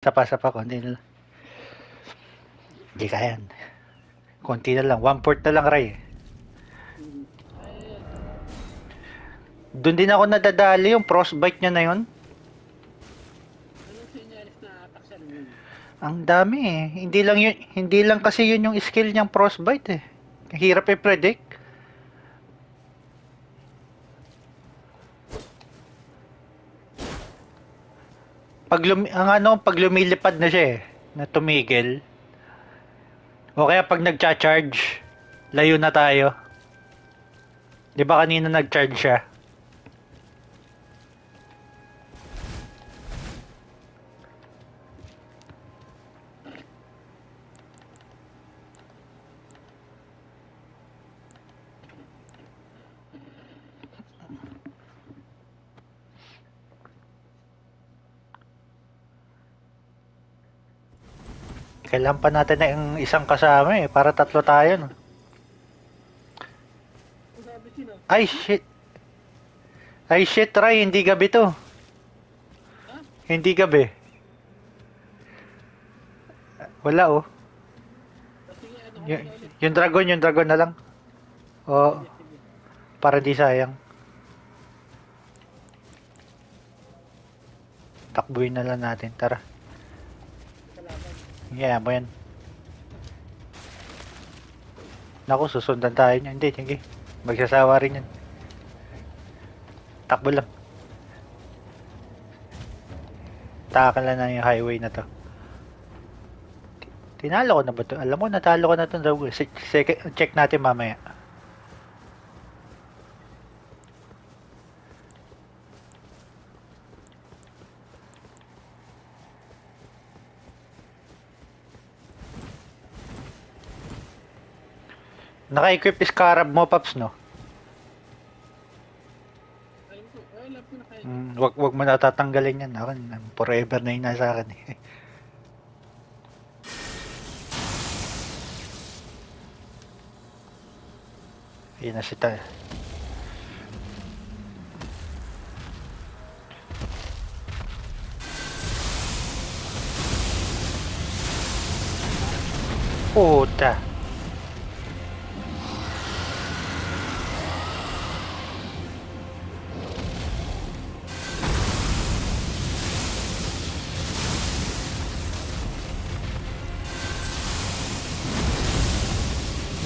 Sapa, sapa, konti na lang. Hindi kaya yan. Konti na lang. One port na lang, Ray. Doon din ako nadadali yung frostbite niya na yun? Ang dami eh. Hindi lang yun, hindi lang kasi yun yung skill niyang frostbite eh. Hirap i-predict. Pag lumi, ang ano, pag lumilipad na siya eh, na tumigil. O kaya pag nagcha-charge, layo na tayo. 'Di ba kanina nag-charge siya? Kailangan pa natin na yung isang kasama eh, para tatlo tayo no. Ay shit. Ay shit, Ray, hindi gabi to. Hindi gabi. Wala oh. Y- yung dragon, yung dragon na lang. Oo, Sige. para di sayang. Takbuhin na lang natin, tara. Yeah, mo yan. Naku, susundan tayo niya. Hindi, sige. Magsasawa rin yan. Takbo lang. Taka lang na yung highway na to. Tinalo ko na ba to? Alam mo, natalo ko na to. Se- check natin mamaya. Naka-equip Scarab mo, Paps, no? Mm, wag, wag mo natatanggalin yan. Ako, forever na yun nasa akin. Eh. Ayun na si Ta. Puta.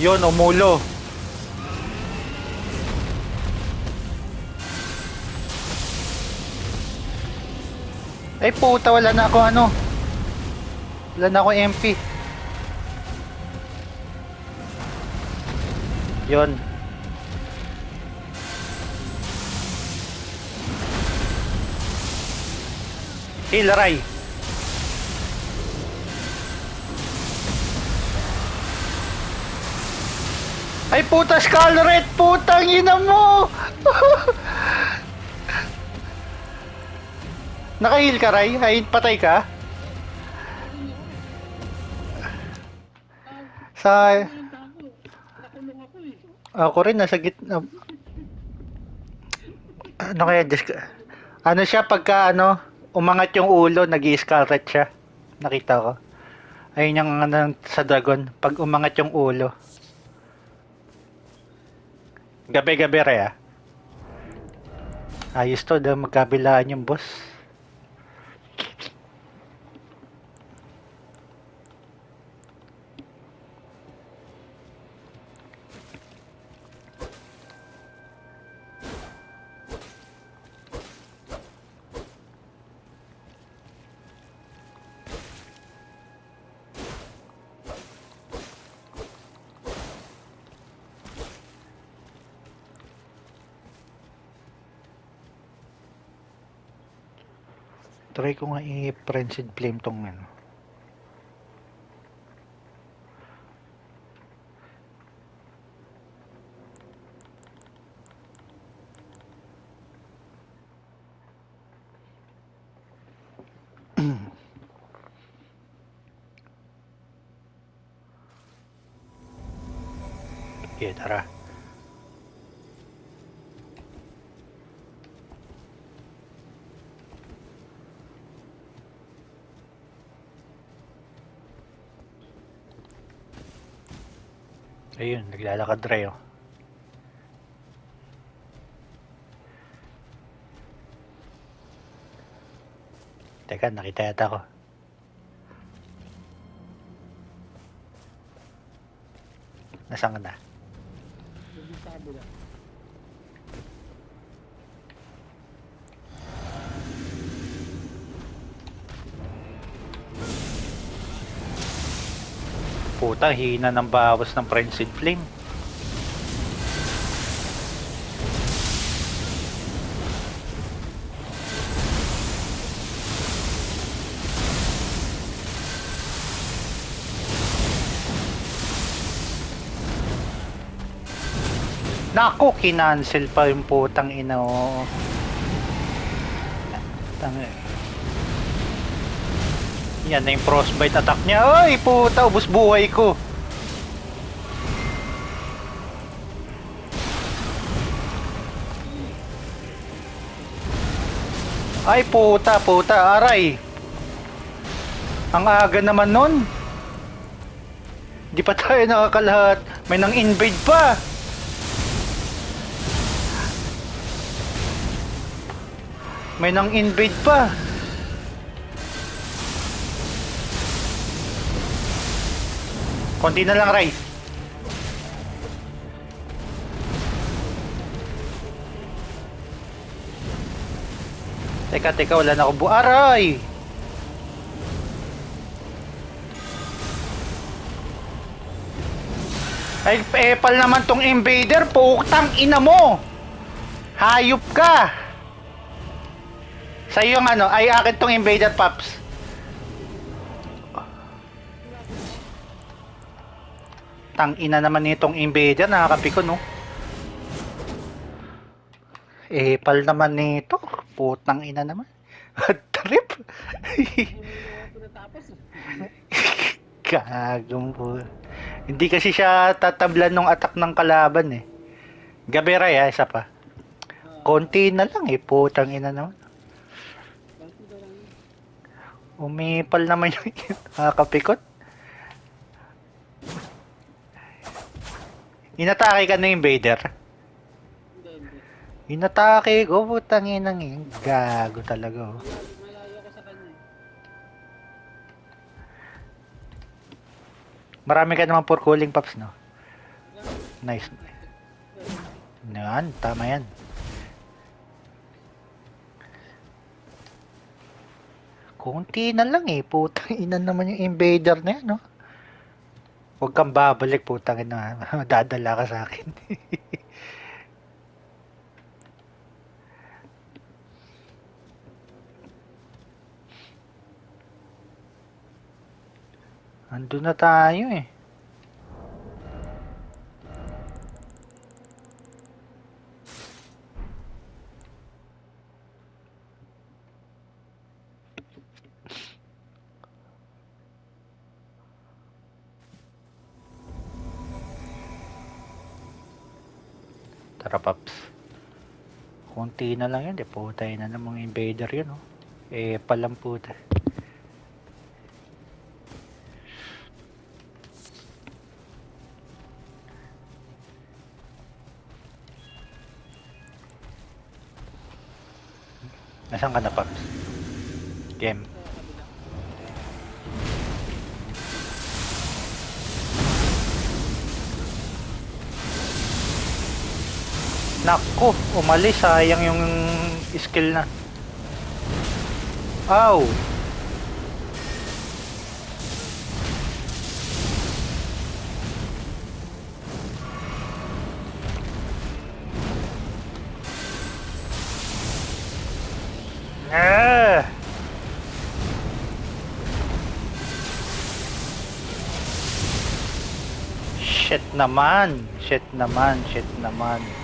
Yun, umulo. Ay puta, wala na ako ano. Wala na ako MP. Yun. Heal, Ray. Ay puta, Scarlet! Putang ina mo! Naka-heal ka, Ray? Ay, patay ka? Sa... Ako. Rin, nasa gitna. Ano kaya, ko? Ano siya, pagka ano, umangat yung ulo, nag scarlet siya. Nakita ko. Ayun yung ano, sa dragon, pag umangat yung ulo. Gabi-gabi re ah. Ayos to, daw magkabilaan yung boss. Try ko nga i-frenzied flame tong ano. Okay, tara. Ayun, naglalakad Dre oh. Teka, nakita yata ko. Nasaan ka na? Sabi na. Puta, hina ng bawas ng Frenzied Flame. Nako, kinancel pa yung putang ina oh. Tanga. Yan na yung frostbite attack niya. Ay, puta, ubos buhay ko. Ay, puta, puta, aray. Ang aga naman nun. Di pa tayo nakakalahat. May nang invade pa. May nang invade pa. Konti na lang, Ray. Teka, teka, wala na ako bu... Aray! Ay, epal naman tong invader, putang ina mo! Hayop ka! Sa yung ano, ay akin tong invader, Paps. Tang ina naman nitong invader, nakakapiko no. Eh, pal naman nito. Putang ina naman. Trip. Pinatapos eh. Kagong po. Hindi kasi siya tatablan ng attack ng kalaban eh. Gabera ya, isa pa. Konti na lang eh, putang ina naman. Umipal naman yung nakakapikot. Inatake ka na invader. Hindi, hindi. Inatake ko, putang inang eh. Gago talaga oh. Eh. Marami ka naman for cooling pops, no? Nice. Yan, tama yan. Kunti na lang eh. Putang ina naman yung invader na yan, no? Huwag kang babalik, putang ina. Dadala ka sa akin. Ando na tayo eh. Tara, Paps. Kunti na lang yun. Di putay na namang invader yun, oh. Eh, palang puta. Nasaan ka na, Paps? Game. Nako, umalis. Sayang yung skill na. Ow! Ah! Shit naman. Shit naman. Shit naman.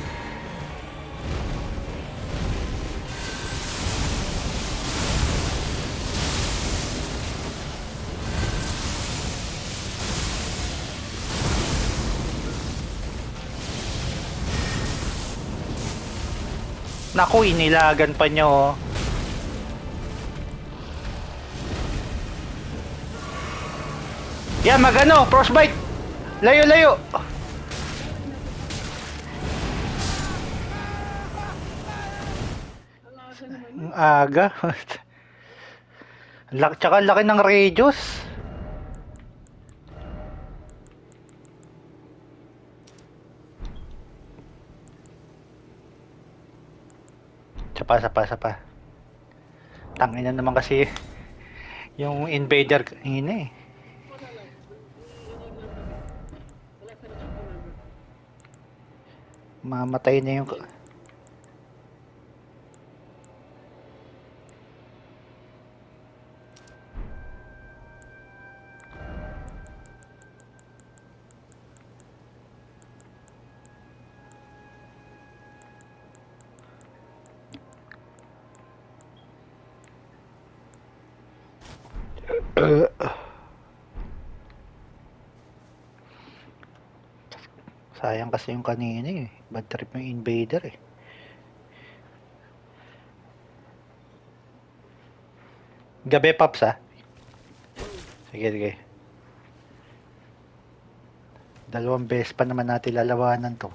Naku, inilagan pa niya. Oh. Yan, yeah, magano, frostbite. Layo, layo. Ang aga. Lak tsaka laki ng radius. Sapa, sapa, sapa. Tangin na naman kasi yung invader kanina eh. Mamatay na yung... Sayang kasi yung kanina eh. Bad trip yung invader eh. Gabi, Paps ah. Sige, sige. Dalawang beses pa naman natin lalawanan to.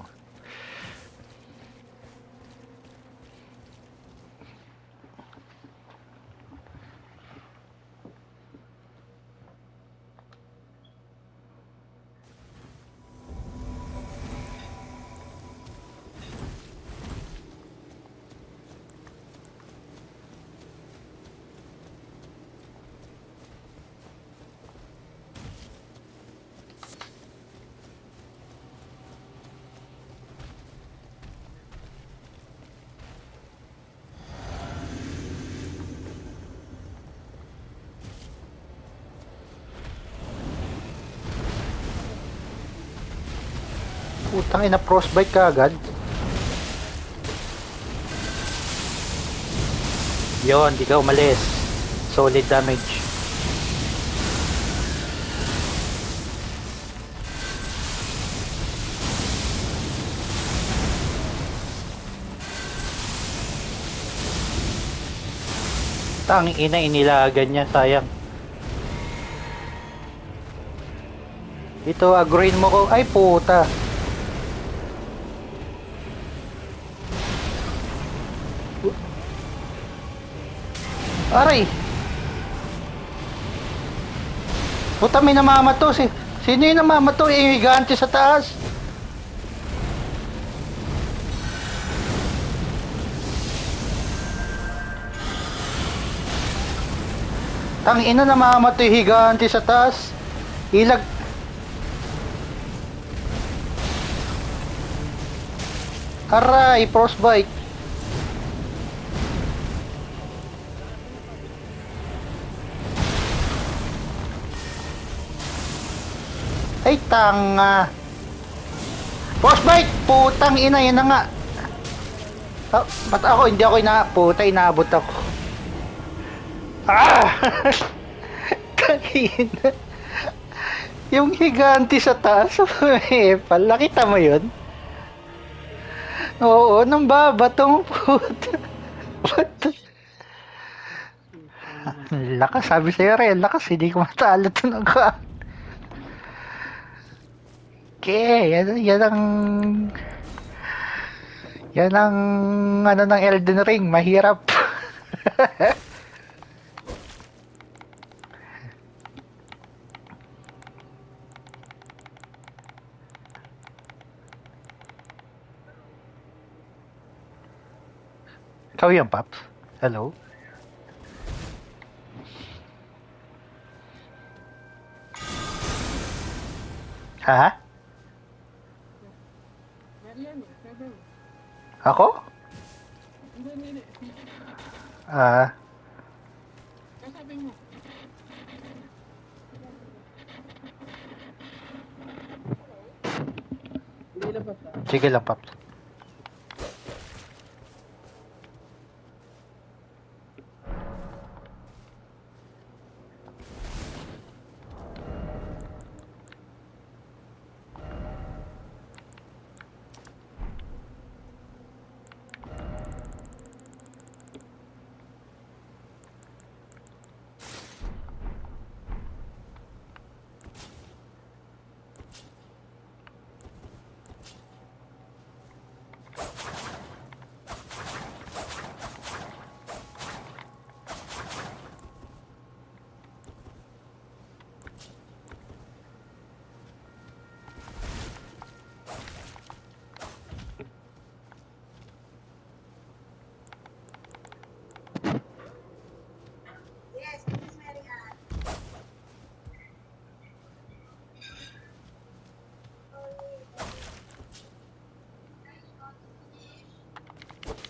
Putang ina, frostbite ka agad. Yon, di ka umalis. Solid damage. Tang ina inilagan niya, sayang. Ito, agruin mo ko. Ay, puta. Aray! Puta, may namamato. Si, sino yung namamato? Yung higante sa taas. Tang ina namamato yung higante sa taas. Ilag... Aray, frostbite. Ay, tanga. Frostbite! Putang ina, yan nga. Ah, ba't ako? Hindi ako ina... Puta, inaabot ako. Ah! Tangina. Yung higanti sa taas. eh, pala, kita mo yun? Oo, nang babatong puta. Lakas, sabi sa'yo rin, lakas, hindi ko matalo ito ng ka. Okay, yan, yan ang... Yan ang ano ng Elden Ring, mahirap. Ikaw yan, Paps. Hello? Ha? Mariano, sabi mo. Ako? Ah, ah. sige lang, Paps.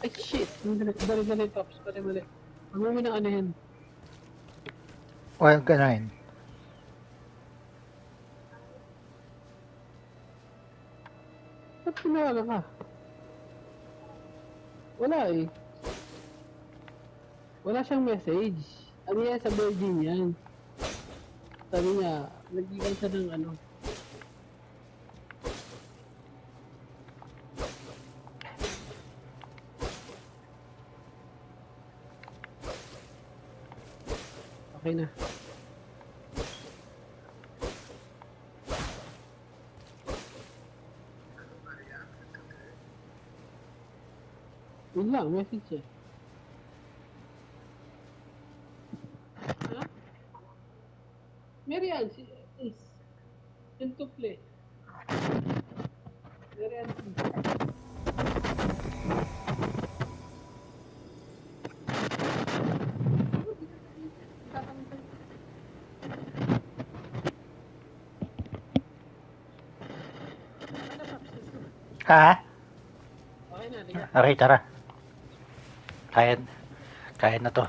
Dali, dali, dali, Tops. Mali, mali. Huwag mo muna ano yan. Well, ganahin. Ba't pinawala ka? Wala eh. Wala siyang message. Ano yan sa Virgin yan? Sabi niya, nagbigan siya ng ano. Okay na. Yun lang, message eh. Ha? Okay na, liga. Okay, tara. Kaya, kaya na to.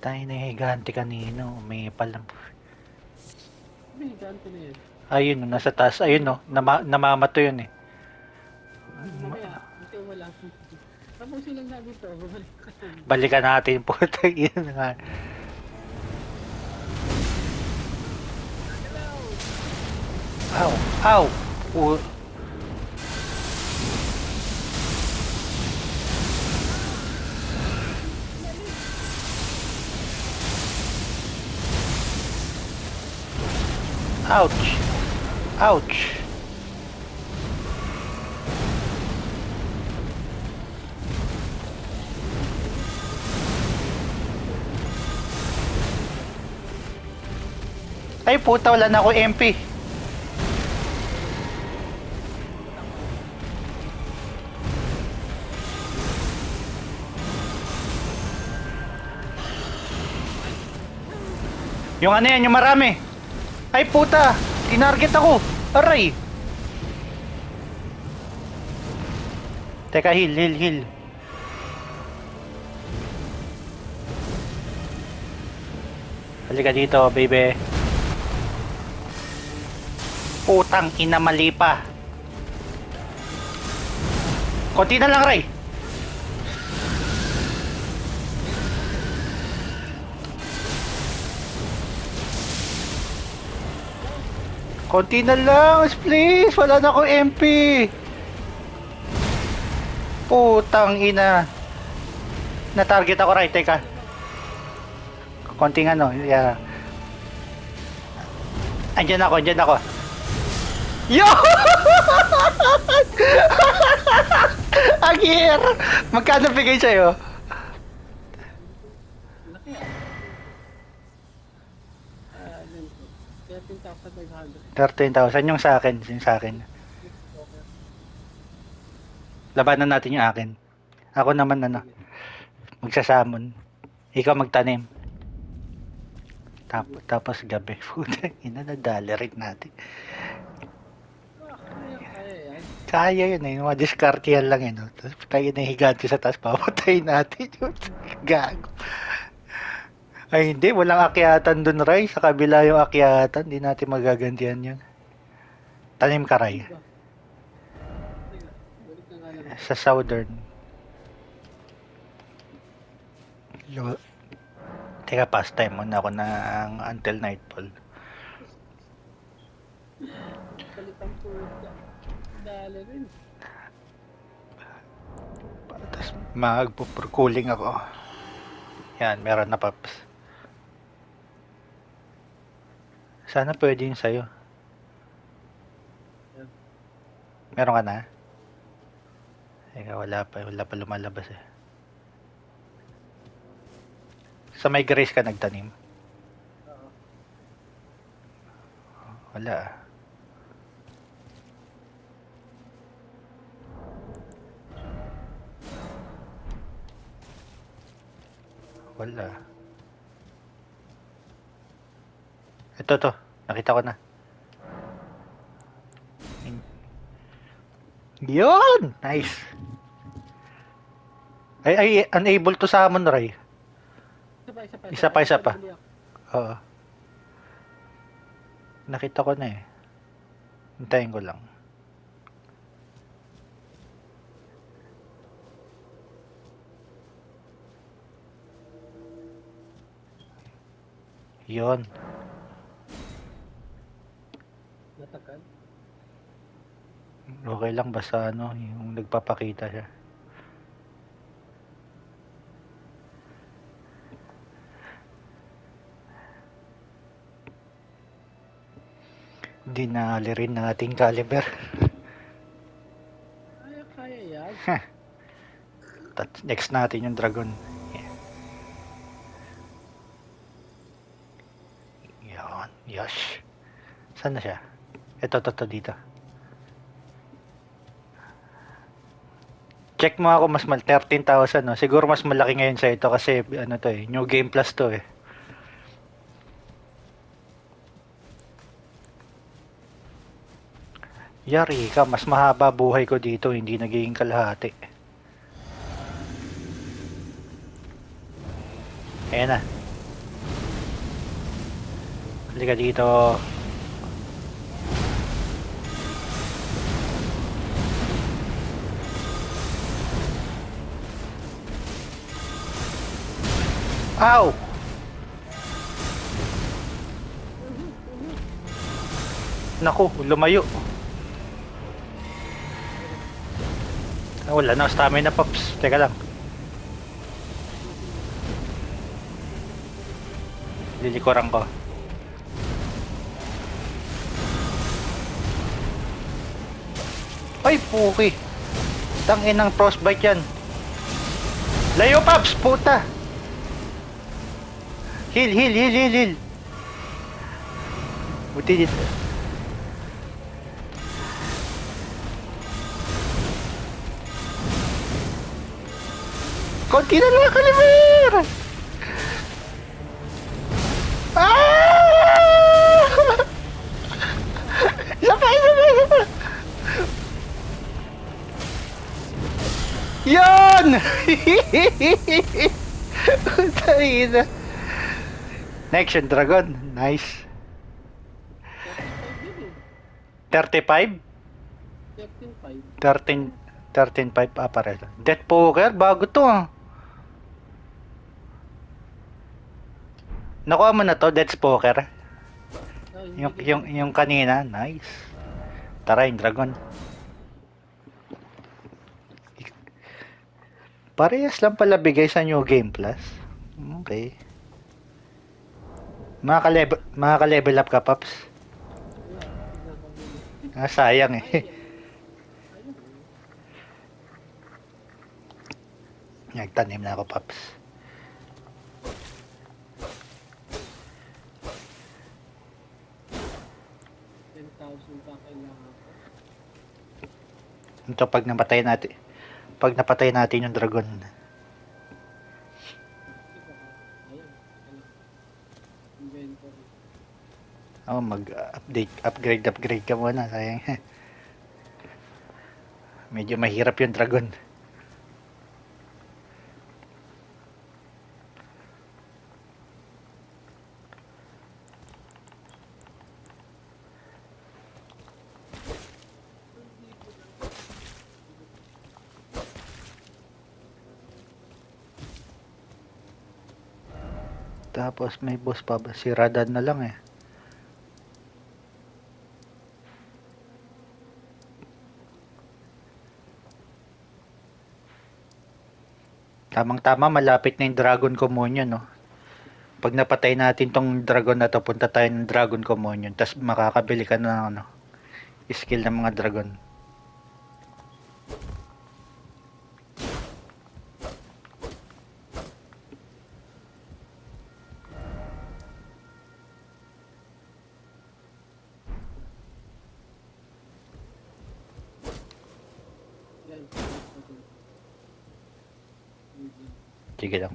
Tayo na higante kanino. May palam. Sabi, ganto na yan. Ayun, nasa taas. Ayun, no. Nama, namamato yun eh. Mamaya, ito wala. Tapusin lang natin to. Balikan natin po. Yun nga. Ow! Ow! U- Ouch! Ouch! Ay puta, wala na ako MP. Yung ano yan, yung marami. Ay puta, tinarget ako. Aray. Teka, heal, heal, heal. Halika dito, baby. Putang ina mali pa. Konti na lang, Ray. Konti na lang, please. Wala na akong MP. Putang ina. Na-target ako, Ray. Teka. Konting ano, yeah. Andyan ako, andyan ako. Yo! Agir! Magkano bigay sa'yo? Laki ah. Ah, ganito. 13,500. 13,000 yung sa akin, yung sa akin. Labanan natin yung akin. Ako naman ano, magsasamon. Ikaw magtanim. Tapos, tapos gabi. Puta, ina nadali rin natin. Kaya, yun eh, yan lang eh. No? Tapos tayo na higante sa taas, papatay natin yun. Gago. Ay hindi, walang akyatan dun, Ray. Sa kabila yung akyatan, hindi natin magagantihan yun. Tanim ka, Ray. Sa southern. Lo- Teka, pastime muna ako ng until nightfall. Kalitang po. Dali rin. Tapos magpupurkuling ako. Yan, meron na paps. Sana pwede yun sa'yo. Meron ka na? Teka, wala pa. Wala pa lumalabas eh. Sa may grace ka nagtanim? Wala ah. Wala. Ito to. Nakita ko na. Yun! Nice. Ay, ay, unable to summon, Ray. Isa pa, isa pa. Oo. Nakita ko na eh. Hintayin ko lang. Yon. Natagal. Okay lang basta ano, yung nagpapakita siya. Hindi na rin ng ating caliber. Kaya, kaya yan. Next natin yung dragon. Yan. Yosh. Saan na siya? Ito, ito, ito, dito. Check mo ako mas mal 13,000 no. Siguro mas malaki ngayon sa ito kasi ano to eh, new game plus to eh. Yari ka, mas mahaba buhay ko dito, hindi nagiging kalahati. Ayan na. Halika dito. Ow! Naku, lumayo. Ah, wala na, stamina pops. Teka lang. Lilikuran ko. Ay, puki. Tangin ng frostbite yan. Layo, Paps! Puta! Heal, heal, heal, heal, heal. Buti dito. Konti na lang, Kalimer! Ah! Isa pa, isa pa, isa pa! Yan! Tayo na. Next yung dragon. Nice. 35? 13.5. 13, 13.5 ah, pares. Death Poker, bago to ah. Nakuha mo na to, Death Poker. Yung, yung, yung kanina, nice. Tara, yung dragon. Parehas lang pala bigay sa New Game Plus. Okay. Makaka-level, makaka-level up ka, Paps. Ah, sayang eh. Nagtanim na ako, Paps. Ito pag napatay natin. Pag napatay natin yung dragon. Oh, mag-update, upgrade, upgrade ka muna. Sayang. Medyo mahirap yung dragon. Tapos may boss pa ba? Si Radan na lang eh. Tamang-tama, malapit na yung Dragon Communion, no? Pag napatay natin tong dragon na to, punta tayo ng Dragon Communion, tapos makakabili ka ng ano, skill ng mga dragon.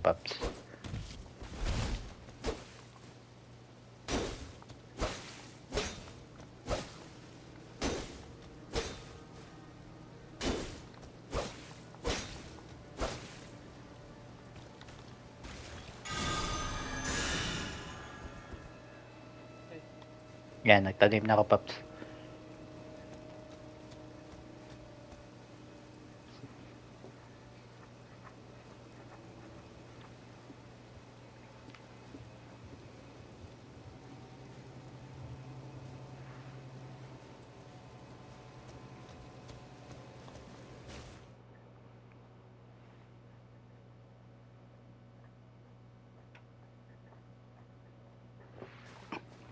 Paps. Yan, nagtanim na ako, Paps.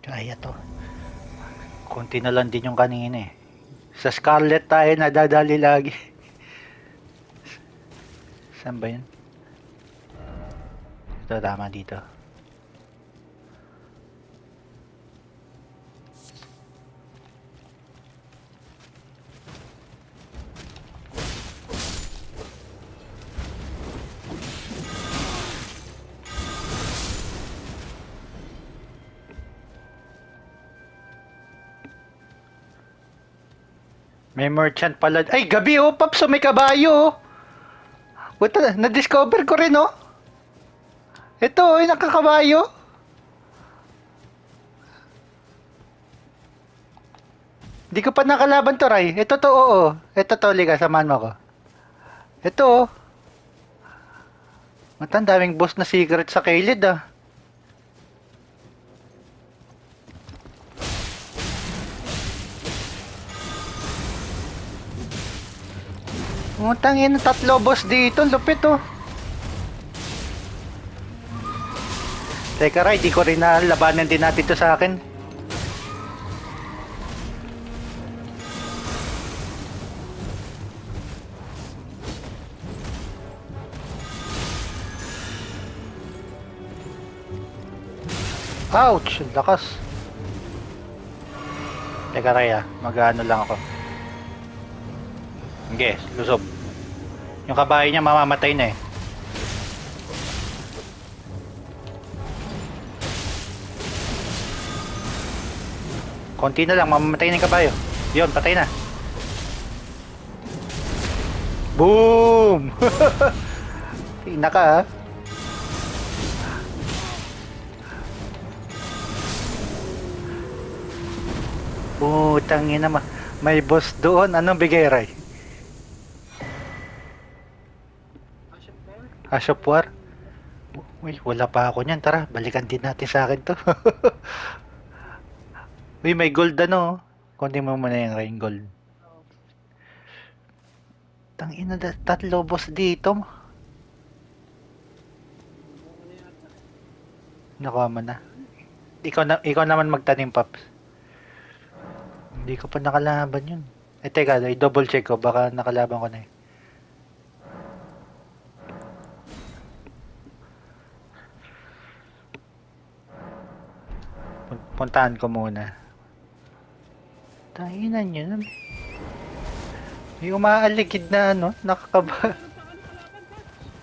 Kaya to. Konti na lang din yung kanina eh. Sa Scarlet tayo nadadali lagi. Saan ba yun? Ito tama dito. May merchant pala. Ay, gabi oh, Paps, oh, may kabayo oh. Puta, na-discover ko rin oh. Ito, oh, nakakabayo. Di ko pa nakalaban to, Ray. Ito to, oo. Ito to, Liga, samahan mo ko. Ito, oh. Matan, daming boss na secret sa kilid, ah. Utang ina, tatlo boss dito. Lupit oh. Teka Ray, di ko rin na labanan din natin to sa akin. Ouch! Lakas. Teka Ray ah, mag-ano lang ako. Sige, lusob. Yung kabayo niya mamamatay na eh. Konti na lang, mamamatay na yung kabayo. Yun, patay na. Boom! Tina ka ha. Putang ina ma. May boss doon. Anong bigay, Ray? Ash of War? Uy, wala pa ako niyan. Tara, balikan din natin sa akin to. Uy, may gold ano. Kundi mo muna yung rain gold. Tangina, tatlo boss dito. Nakuha mo na. Ikaw, na. ikaw naman magtanim, Paps. Hindi ko pa nakalaban yun. Eh, teka, i-double check ko. Baka nakalaban ko na eh. Puntahan ko muna. Tahinan nyo na. May umaaligid na ano, nakakaba.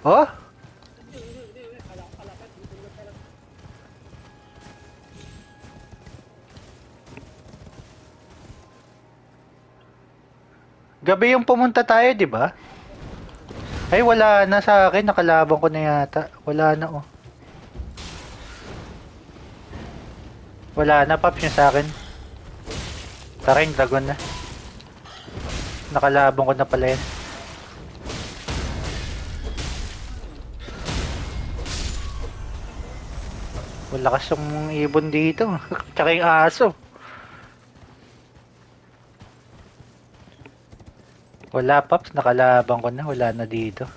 Oh? Gabi yung pumunta tayo, di ba? Ay, wala na sa akin. Nakalaban ko na yata. Wala na, oh. Wala na, Paps, yung sa akin. Tara, yung dragon na. Nakalabang ko na pala yan. Wala kasong ibon dito. Tsaka yung aso. Wala, Paps. Nakalabang ko na. Wala na dito.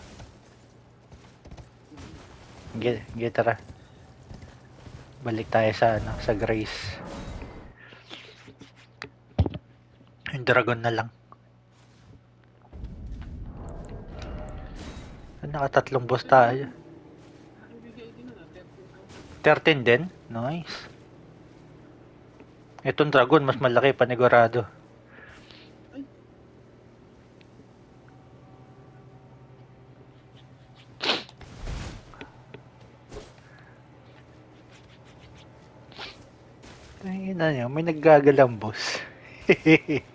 Sige, tara. Balik tayo sa ano, sa Grace. Yung dragon na lang. Nakatatlong boss tayo. 13 din? Nice. Itong dragon, mas malaki panigurado. ano, may naggagalambos.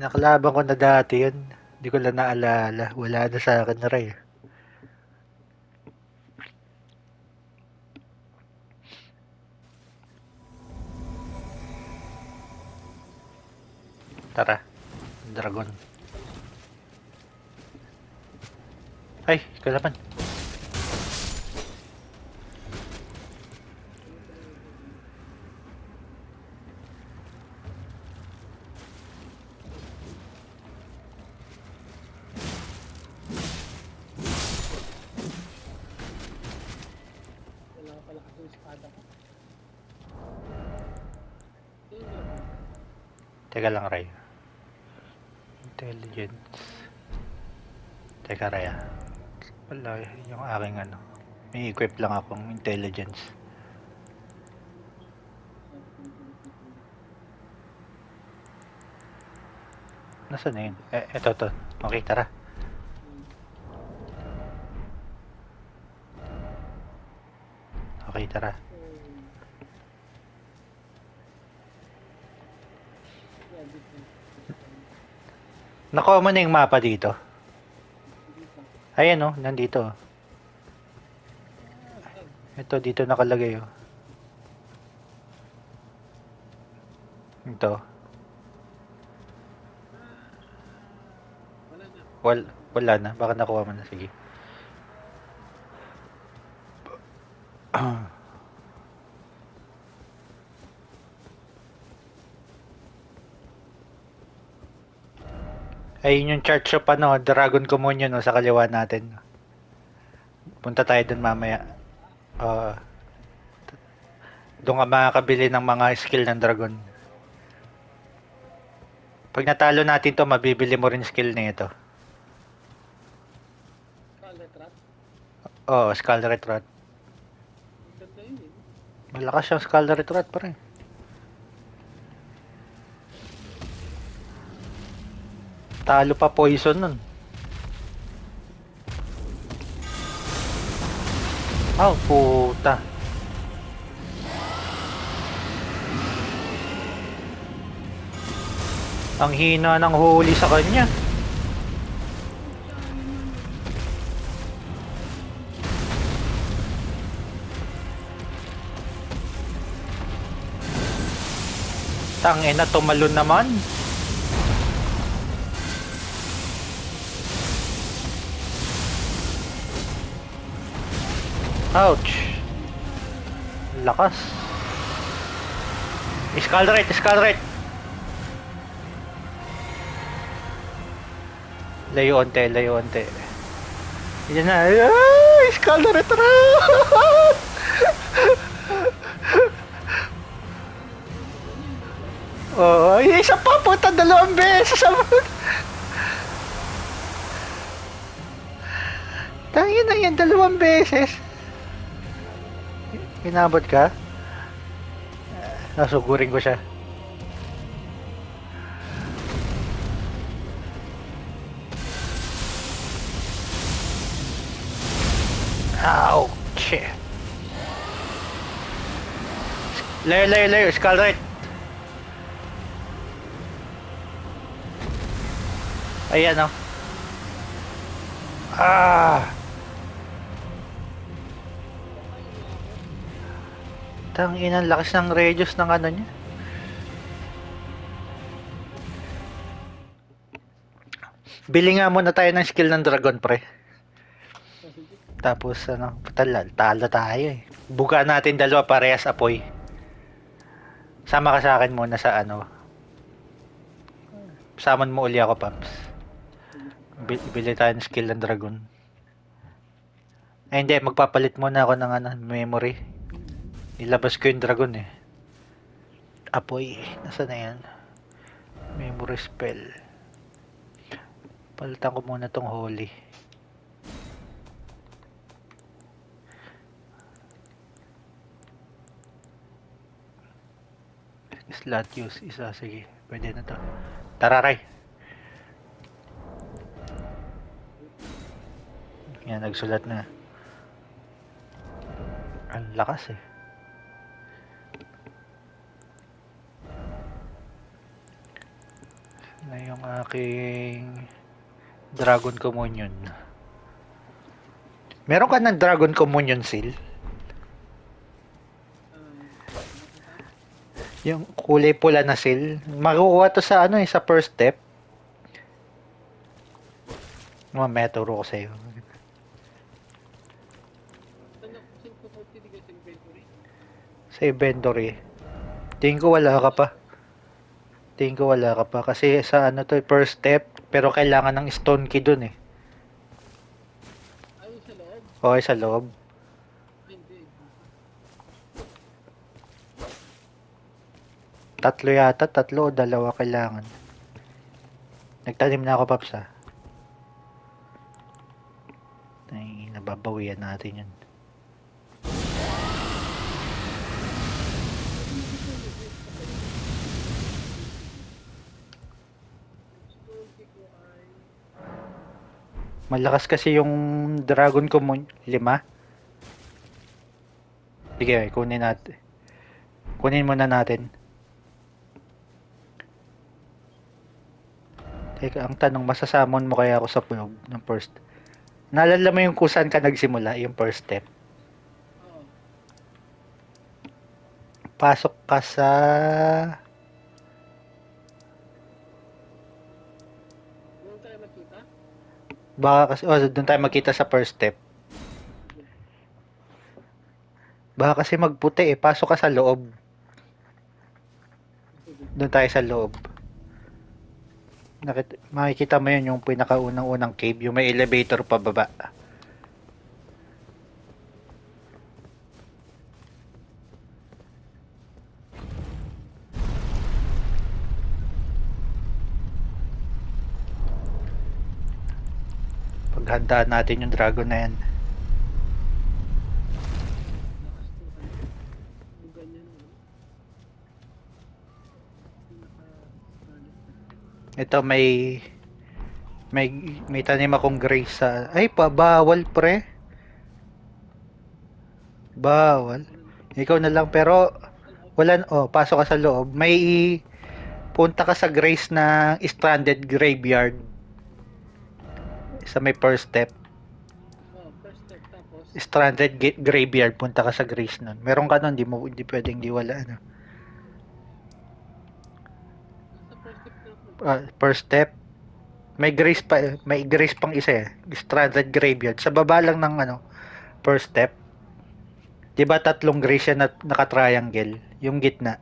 Nakalaban ko na dati yun. Hindi ko lang naalala. Wala na sa akin na rin. Tara. Dragon. Ayun, dragon. Teka lang, Ray. Intelligence. Teka, Ray ah. Wala, yung aking ano. May equip lang akong intelligence. Nasaan na yun? Eh, eto to. Okay, tara. Okay, tara. Mo na yung mapa dito. Ayan oh, nandito. Ito, dito nakalagay oh. Ito. Wal, wala na. Baka nakuha mo na. Sige. Ayun yung chart shop ano, Dragon Communion no, sa kaliwa natin. Punta tayo dun mamaya. Uh, doon ka makakabili ng mga skill ng Dragon. Pag natalo natin to, mabibili mo rin skill nito. Scarlet Rat. Oo, oh, Scarlet Rat. Malakas yung Scarlet Rat pa rin. Talo pa poison nun. Oh, puta. Ang hina ng huli sa kanya. Tangina, tumalon naman. Ouch. Lakas. Scaldrite, Scaldrite. Layo onte, layo onte. Yan na. Ay, Scaldrite na. Oh, isa pa puta dalawang beses. Tangin na yan, dalawang beses. Inabot ka? Nasugurin ko siya. Ouch! Layer, layer, layer. Skull right. Ayan, oh. Ah! Tangin ang lakas ng radius ng ano niya. Bili nga muna tayo ng skill ng dragon pre. Tapos ano, talo, talo tayo eh. Buka natin dalawa parehas apoy. Sama ka sa akin muna sa ano. Saman mo uli ako, Paps. Bi- Bili tayo ng skill ng dragon. Ay hindi, magpapalit muna ako ng ano, memory. Ilabas ko yung dragon eh. Apoy. Nasaan na yan? Memory spell. Palitan ko muna tong holy. Slot use. Isa. Sige. Pwede na to. Tara, Ray. Yan, nagsulat na. Ang lakas eh. Na yung aking Dragon Communion. Meron ka ng Dragon Communion seal? Yung kulay pula na seal. Makukuha to sa ano eh, sa first step. Mamaya turo ko sa'yo. Sa inventory? Sa. Tingin ko wala ka pa. Tingin ko wala ka pa. Kasi sa ano to, first step. Pero kailangan ng stone key dun eh. Ay, sa loob? Okay, sa loob. Tatlo yata, tatlo o dalawa kailangan. Nagtanim na ako, Paps ah. Ay, nababawian natin yun. Malakas kasi yung dragon ko mo, lima. Sige, kunin natin. Kunin muna natin. Teka, ang tanong, masasamon mo kaya ako sa loob ng first? Naalala mo yung kung saan ka nagsimula, yung first step? Pasok ka sa... Doon tayo makita? Baka kasi, oh, doon tayo magkita sa first step. Baka kasi magputi eh, pasok ka sa loob. Doon tayo sa loob. Nakita, makikita mo yun yung pinakaunang-unang cave, yung may elevator pababa. Paghandaan natin yung dragon na yan. Ito may may may tanim akong grace sa ay pa bawal pre. Bawal. Ikaw na lang pero wala oh pasok ka sa loob. May punta ka sa grace na stranded graveyard. Sa may first step. Oh, first step, tapos, Stranded ga- graveyard punta ka sa grace nun. Meron ka nun, di mo di pwedeng di wala ano. sa first step. May grace pa may grace pang isa eh. Stranded graveyard. Sa baba lang ng ano, first step. 'Di ba tatlong grace na naka-triangle, yung gitna.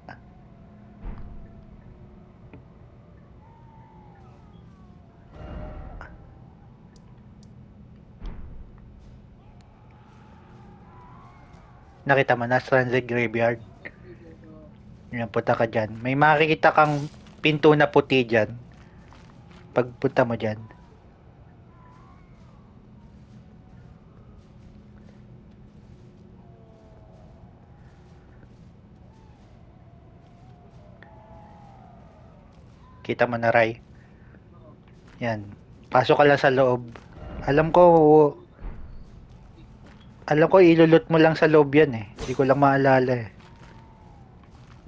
Nakita mo na stranded graveyard. Yan, punta ka dyan. May makikita kang pinto na puti dyan. Pagpunta mo dyan. Kita mo na, Ray. Yan. Pasok ka lang sa loob. Alam ko, alam ko ilulot mo lang sa loob yan eh. Hindi ko lang maalala eh.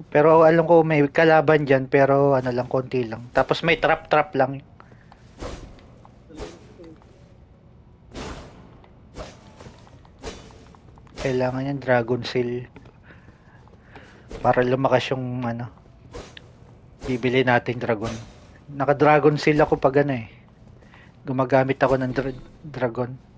Pero alam ko may kalaban dyan pero ano lang konti lang. Tapos may trap-trap lang. Kailangan yan Dragon Seal. Para lumakas yung ano. Bibili natin Dragon. Naka Dragon Seal ako pag ano eh. Gumagamit ako ng dra- Dragon.